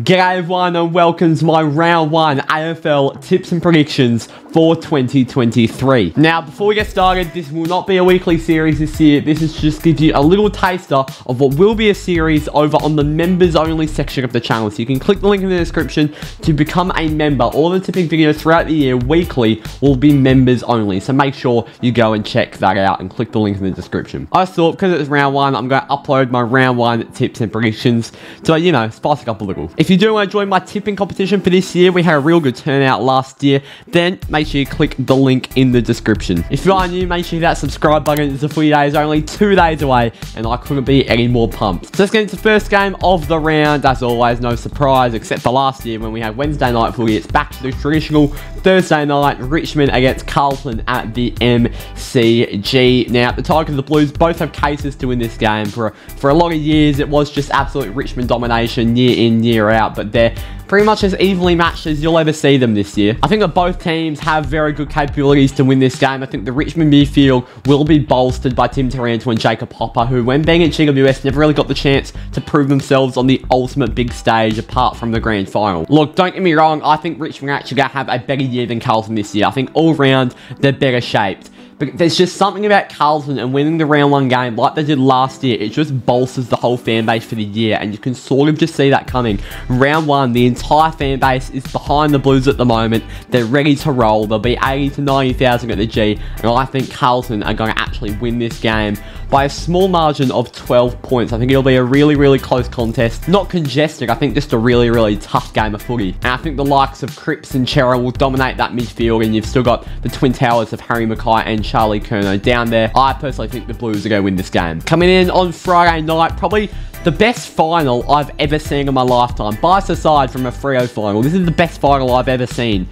G'day everyone and welcome to my round one AFL tips and predictions for 2023. Now before we get started, this will not be a weekly series this year. This is just gives you a little taster of what will be a series over on the members only section of the channel. So you can click the link in the description to become a member. All the tipping videos throughout the year weekly will be members only. So make sure you go and check that out and click the link in the description. I thought because it's round one, I'm going to upload my round one tips and predictions to, you know, spice it up a little. If you do want to join my tipping competition for this year, we had a real good turnout last year, then make sure you click the link in the description. If you are new, make sure you hit that subscribe button It's a few days, only two days away, and I couldn't be any more pumped. So let's get into the first game of the round. As always, no surprise, except for last year when we had Wednesday night footy. It's back to the traditional Thursday night, Richmond against Carlton at the MCG. Now, the Tigers and the Blues both have cases to win this game. For, for a lot of years, it was just absolute Richmond domination year in, year out, but they're pretty much as evenly matched as you'll ever see them this year. I think that both teams have very good capabilities to win this game. I think the Richmond midfield will be bolstered by Tim Taranto and Jacob Hopper, who when being at GWS never really got the chance to prove themselves on the ultimate big stage apart from the grand final. Look, don't get me wrong, I think Richmond are actually going to have a better year than Carlton this year. I think all round, they're better shaped. But there's just something about Carlton and winning the round one game like they did last year. It just bolsters the whole fan base for the year. And you can sort of just see that coming. Round one, the entire fan base is behind the Blues at the moment. They're ready to roll. There'll be 80 to 90,000 at the G. And I think Carlton are going to actually win this game by a small margin of 12 points. I think it'll be a really, really close contest. Not congested. I think just a really, really tough game of footy. And I think the likes of Cripps and Cerra will dominate that midfield. And you've still got the Twin Towers of Harry McKay and Charlie Curnow down there. I personally think the Blues are going to win this game. Coming in on Friday night, probably the best final I've ever seen in my lifetime. Bias aside from a Freo final, this is the best final I've ever seen.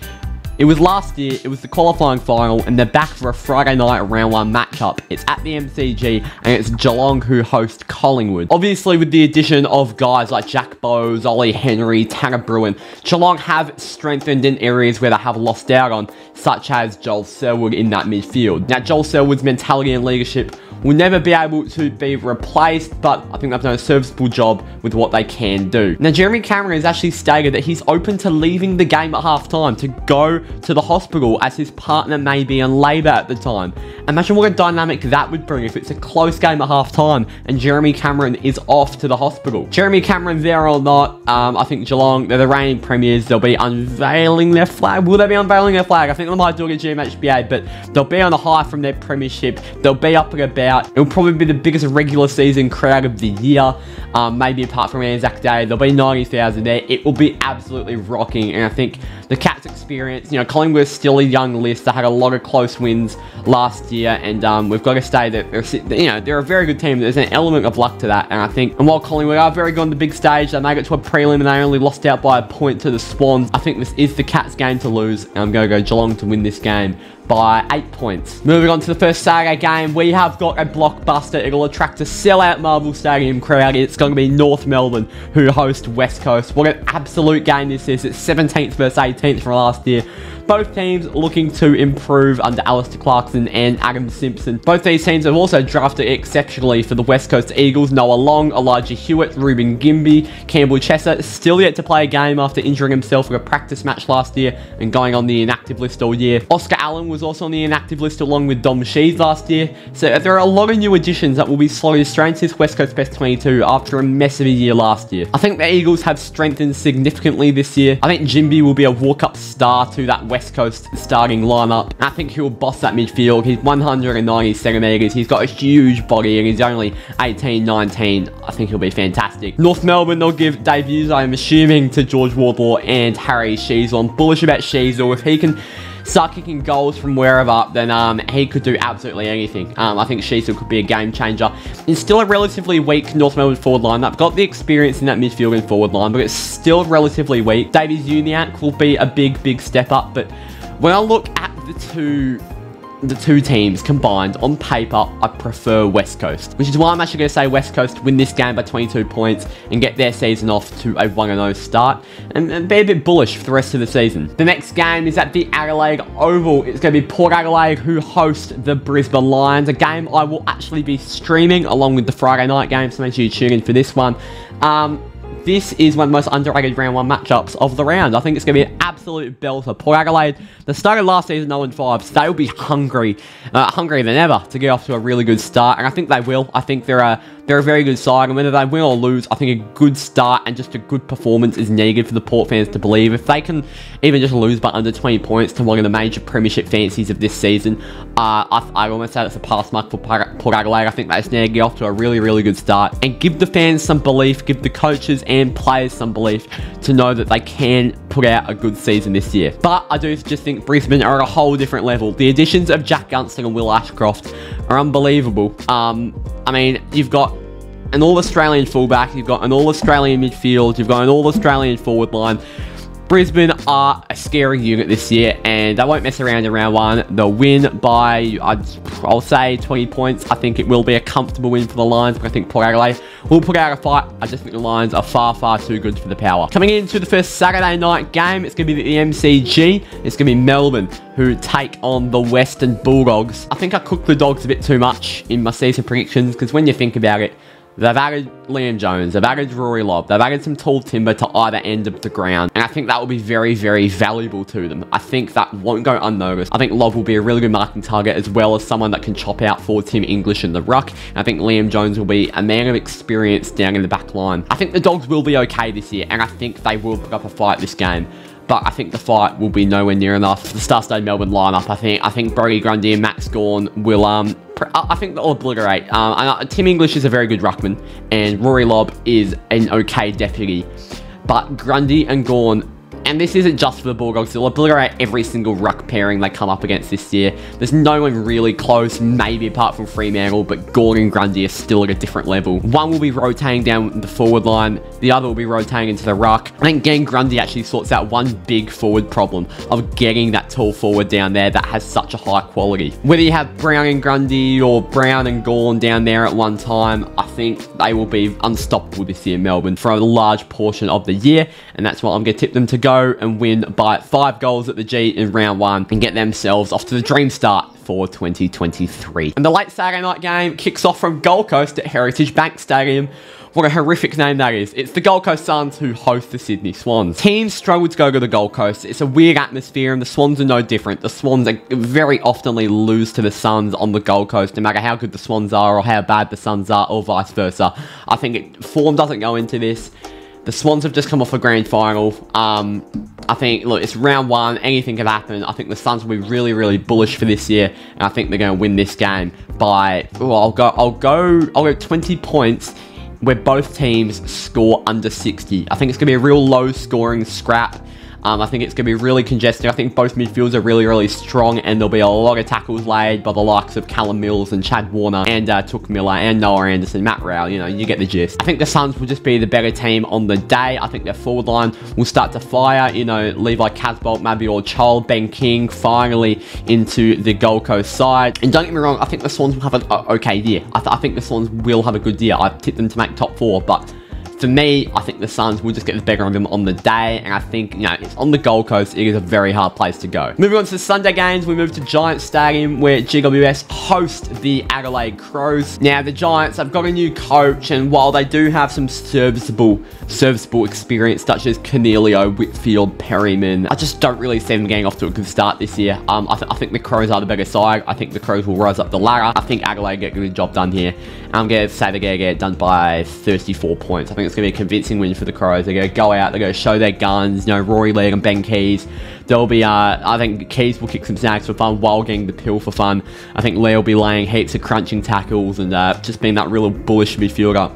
It was last year, it was the qualifying final, and they're back for a Friday night round one matchup. It's at the MCG, and it's Geelong who host Collingwood. Obviously, with the addition of guys like Jack Bowes, Ollie Henry, Tanner Bruhn, Geelong have strengthened in areas where they have lost out on, such as Joel Selwood in that midfield. Now, Joel Selwood's mentality and leadership will never be able to be replaced, but I think they've done a serviceable job with what they can do. Now, Jeremy Cameron has actually stated that he's open to leaving the game at halftime to go to the hospital as his partner may be in labour at the time. Imagine what a dynamic that would bring if it's a close game at halftime and Jeremy Cameron is off to the hospital. Jeremy Cameron there or not, um, I think Geelong, they're the reigning premiers, they'll be unveiling their flag. Will they be unveiling their flag? I think they might do it at GMHBA, but they'll be on a high from their premiership. They'll be up and about. It'll probably be the biggest regular season crowd of the year, um, maybe apart from Anzac Day. There'll be 90,000 there. It will be absolutely rocking, and I think the Cats experience, you know, Collingwood's still a young list. They had a lot of close wins last year, and um, we've got to say that they're, you know, they're a very good team. There's an element of luck to that, and I think, and while Collingwood are very good on the big stage, they made it to a prelim and they only lost out by a point to the Swans. I think this is the Cats' game to lose, and I'm going to go Geelong to win this game by 8 points. Moving on to the first Saturday game, we have got a blockbuster. It'll attract a sellout Marvel Stadium crowd. It's going to be North Melbourne who host West Coast. What an absolute game this is. It's 17th versus 18th from last year. Both teams looking to improve under Alastair Clarkson and Adam Simpson. Both these teams have also drafted exceptionally for the West Coast Eagles. Noah Long, Elijah Hewitt, Reuben Ginbey, Campbell Chesser still yet to play a game after injuring himself in a practice match last year and going on the inactive list all year. Oscar Allen was also on the inactive list along with Dom Sheed last year. So uh, there are a lot of new additions that will be slowly straight into West Coast Best 22 after a mess of a year last year. I think the Eagles have strengthened significantly this year. I think Ginbey will be a walk-up star to that West Coast starting lineup. I think he'll boss that midfield. He's 190 centimeters. He's got a huge body and he's only 18, 19. I think he'll be fantastic. North Melbourne, they'll give debuts, I'm assuming, to George Wardlaw and Harry Sheezel. I'm bullish about Sheezel. If he can start kicking goals from wherever, then um, he could do absolutely anything. Um, I think Sheezel could be a game changer. It's still a relatively weak North Melbourne forward line. They've got the experience in that midfield and forward line, but it's still relatively weak. Davies Uniacke will be a big, big step up, but when I look at the two the two teams combined, on paper, I prefer West Coast. Which is why I'm actually going to say West Coast win this game by 22 points and get their season off to a 1-0 start and, and, be a bit bullish for the rest of the season. The next game is at the Adelaide Oval. It's going to be Port Adelaide who host the Brisbane Lions, a game I will actually be streaming along with the Friday night game, so make sure you tune in for this one. Um, this is one of the most underrated round one matchups of the round. I think it's going to be an absolute belter. Port Adelaide, they started last season 0-5, so they'll be hungry, uh, hungrier than ever to get off to a really good start, and I think they will. I think they're a they're a very good side, and whether they win or lose, I think a good start and just a good performance is needed for the Port fans to believe. If they can even just lose by under 20 points to one of the major premiership fancies of this season, uh, I, I almost say that's a pass mark for Port Adelaide. I think they to get off to a really, really good start and give the fans some belief, give the coaches and players some belief to know that they can put out a good season this year. But I do just think Brisbane are at a whole different level. The additions of Jack Gunston and Will Ashcroft are unbelievable. Um, I mean, you've got an All-Australian fullback, you've got an All-Australian midfield, you've got an All-Australian forward line. Brisbane are a scary unit this year, and they won't mess around in round one. They'll win by, I'll say, 20 points. I think it will be a comfortable win for the Lions, but I think Port Adelaide will put out a fight. I just think the Lions are far, far too good for the power. Coming into the first Saturday night game, it's going to be the MCG. It's going to be Melbourne who take on the Western Bulldogs. I think I cooked the Dogs a bit too much in my season predictions, because when you think about it, They've added Liam Jones, they've added Rory Lobb, they've added some tall timber to either end of the ground, and I think that will be very, very valuable to them. I think that won't go unnoticed. I think Lobb will be a really good marking target as well as someone that can chop out for Tim English in the ruck. And I think Liam Jones will be a man of experience down in the back line. I think the Dogs will be okay this year, and I think they will put up a fight this game but I think the fight will be nowhere near enough. The Star-Studded Melbourne lineup, I think, I think Brodie Grundy and Max Gawn will um I think they'll obliterate. Um, uh, Tim English is a very good ruckman, and Rory Lobb is an okay deputy. But Grundy and Gawn and this isn't just for the Bulldogs, they'll obliterate every single ruck pairing they come up against this year. There's no one really close, maybe apart from Fremantle, but Gawn and Grundy are still at a different level. One will be rotating down the forward line, the other will be rotating into the ruck. I think getting Grundy actually sorts out one big forward problem of getting that tall forward down there that has such a high quality. Whether you have Brown and Grundy or Brown and Gawn down there at one time, I think they will be unstoppable this year, in Melbourne, for a large portion of the year, and that's why I'm going to tip them to go and win by five goals at the G in round one and get themselves off to the dream start for 2023. And the late Saturday night game kicks off from Gold Coast at Heritage Bank Stadium. What a horrific name that is. It's the Gold Coast Suns who host the Sydney Swans. Teams struggle to go to the Gold Coast. It's a weird atmosphere and the Swans are no different. The Swans are very oftenly lose to the Suns on the Gold Coast, no matter how good the Swans are or how bad the Suns are or vice versa. I think it, form doesn't go into this. The Swans have just come off a grand final. Um, I think, look, it's round one. Anything can happen. I think the Suns will be really, really bullish for this year, and I think they're going to win this game by. Oh, I'll go. I'll go. I'll go 20 points, where both teams score under 60. I think it's going to be a real low-scoring scrap. Um, I think it's going to be really congested. I think both midfields are really, really strong, and there'll be a lot of tackles laid by the likes of Callum Mills and Chad Warner and uh, Touk Miller and Noah Anderson, Matt Rowell. You know, you get the gist. I think the Suns will just be the better team on the day. I think their forward line will start to fire. You know, Levi Casboult, Mabior Chol, Ben King finally into the Gold Coast side. And don't get me wrong, I think the Swans will have an okay year. I, th I think the Swans will have a good year. I've tipped them to make top four, but for me, I think the Suns will just get the better of them on the day, and I think, you know, it's on the Gold Coast, it is a very hard place to go. Moving on to the Sunday games, we move to Giant Stadium, where GWS host the Adelaide Crows. Now, the Giants have got a new coach, and while they do have some serviceable, serviceable experience, such as Coniglio, Whitfield, Perryman, I just don't really see them getting off to a good start this year. Um, I, th I think the Crows are the better side. I think the Crows will rise up the ladder. I think Adelaide get a good job done here. I'm going to say they're going to get it done by 34 points. I think it's going to be a convincing win for the Crows. They're going to go out, they're going to show their guns. You know, Rory Laird and Ben Keays. There'll be, uh, I think Keays will kick some snags for fun while getting the pill for fun. I think Lee will be laying heaps of crunching tackles and uh, just being that real bullish midfielder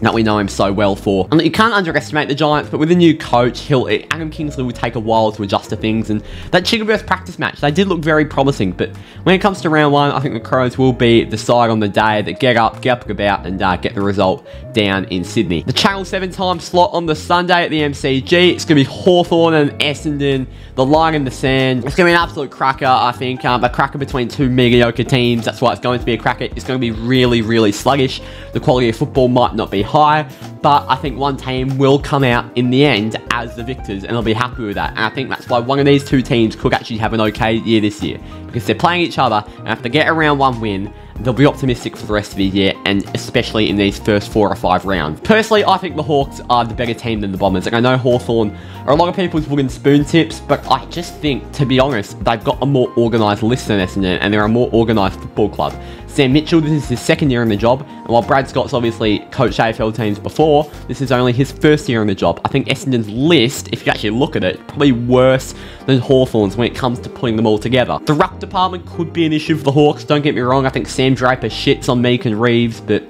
that we know him so well for. And you can't underestimate the Giants, but with a new coach, he'll Adam Kingsley will take a while to adjust to things. And that Chiggaburst practice match, they did look very promising. But when it comes to round one, I think the Crows will be the side on the day that get up, get up about, and uh, get the result down in Sydney. The Channel 7 time slot on the Sunday at the MCG, it's going to be Hawthorn and Essendon, the line in the sand. It's going to be an absolute cracker, I think. Um, a cracker between two mediocre teams. That's why it's going to be a cracker. It's going to be really, really sluggish. The quality of football might not be high, but I think one team will come out in the end as the victors, and I'll be happy with that. And I think that's why one of these two teams could actually have an okay year this year, because they're playing each other, and if they get around one win, they'll be optimistic for the rest of the year, and especially in these first four or five rounds. Personally, I think the Hawks are the better team than the Bombers, and I know Hawthorn are a lot of people's wooden spoon tips, but I just think, to be honest, they've got a more organised list than Essendon, and they're a more organised football club. Sam Mitchell, this is his second year in the job, and while Brad Scott's obviously coached AFL teams before, this is only his first year in the job. I think Essendon's list, if you actually look at it, probably worse than Hawthorn's when it comes to putting them all together. The ruck department could be an issue for the Hawks, don't get me wrong, I think Sam Draper shits on Meek and Reeves, but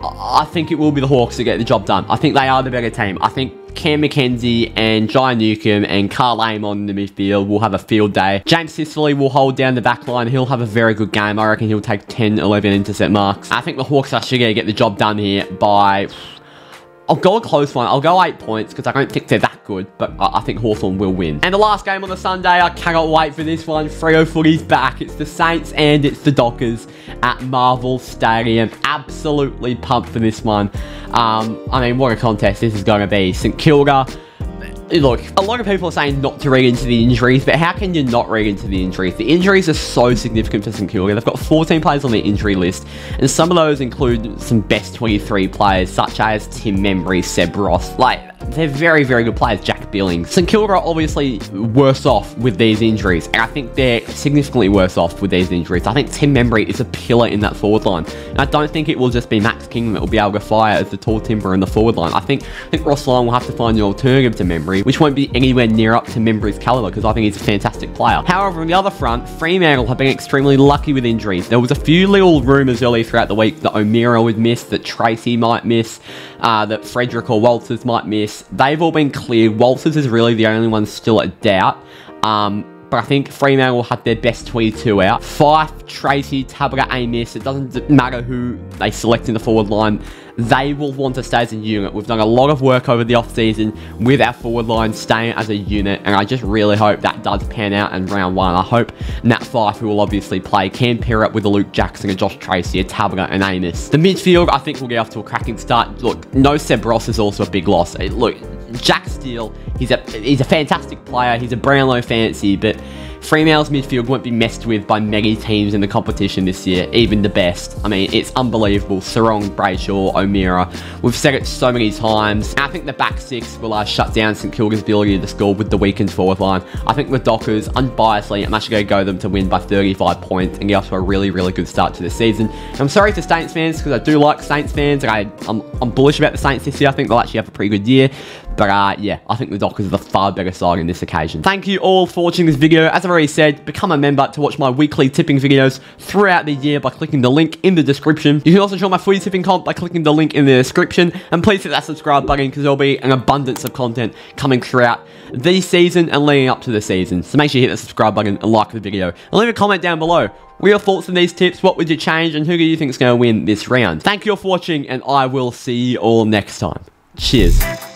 I think it will be the Hawks that get the job done. I think they are the better team. I think Cam Mackenzie and Jai Newcombe and Karl Amon in the midfield will have a field day. James Sicily will hold down the back line. He'll have a very good game. I reckon he'll take 10, 11 intercept marks. I think the Hawks are actually going to get the job done here by I'll go a close one. I'll go eight points because I don't think they're that good, but I, I think Hawthorn will win. And the last game on the Sunday, I cannot wait for this one. Freo footy's back. It's the Saints and it's the Dockers at Marvel Stadium. Absolutely pumped for this one. Um, I mean, what a contest this is going to be. St Kilda look, a lot of people are saying not to read into the injuries, but how can you not read into the injuries? The injuries are so significant for St Kilda. They've got 14 players on the injury list, and some of those include some best 23 players, such as Tim Membrey, Seb Ross. Like, they're very, very good players, Jack Billings. St Kilda are obviously worse off with these injuries, and I think they're significantly worse off with these injuries. I think Tim Membrey is a pillar in that forward line, and I don't think it will just be Max King that will be able to fire as the tall timber in the forward line. I think, I think Ross Lyon will have to find an alternative to Membrey, which won't be anywhere near up to Membrey's caliber, because I think he's a fantastic player. However, on the other front, Fremantle have been extremely lucky with injuries. There was a few little rumours early throughout the week that O'Meara would miss, that Treacy might miss, uh, that Frederick or Walters might miss. They've all been cleared. Walters is really the only one still at doubt. Um, but I think Fremantle will have their best 22 out. Fyfe, Treacy, Taberner, Amiss, it doesn't matter who they select in the forward line, they will want to stay as a unit. We've done a lot of work over the off-season with our forward line staying as a unit, and I just really hope that does pan out in round one. I hope Nat Fyfe, who will obviously play, can pair up with a Luke Jackson, a Josh Treacy, a Taberner, and Amiss. The midfield, I think, will get off to a cracking start. Look, no Seb Ross is also a big loss. Look, Jack Steele, he's a he's a fantastic player. He's a Brownlow fancy, but Fremantle's midfield won't be messed with by many teams in the competition this year, even the best. I mean, it's unbelievable. Serong, Brayshaw, O'Meara. We've said it so many times. I think the back six will uh, shut down St Kilda's ability to score with the weakened forward line. I think the Dockers, unbiasedly, I'm actually going to go them to win by 35 points and get off to a really, really good start to the season. And I'm sorry to Saints fans because I do like Saints fans. I, I'm, I'm bullish about the Saints this year. I think they'll actually have a pretty good year. But uh, yeah, I think the Dockers are the far better side in this occasion. Thank you all for watching this video. As I've already said, become a member to watch my weekly tipping videos throughout the year by clicking the link in the description. You can also join my free tipping comp by clicking the link in the description. And please hit that subscribe button because there'll be an abundance of content coming throughout the season and leading up to the season. So make sure you hit the subscribe button and like the video. And leave a comment down below. What are your thoughts on these tips? What would you change? And who do you think is going to win this round? Thank you all for watching and I will see you all next time. Cheers.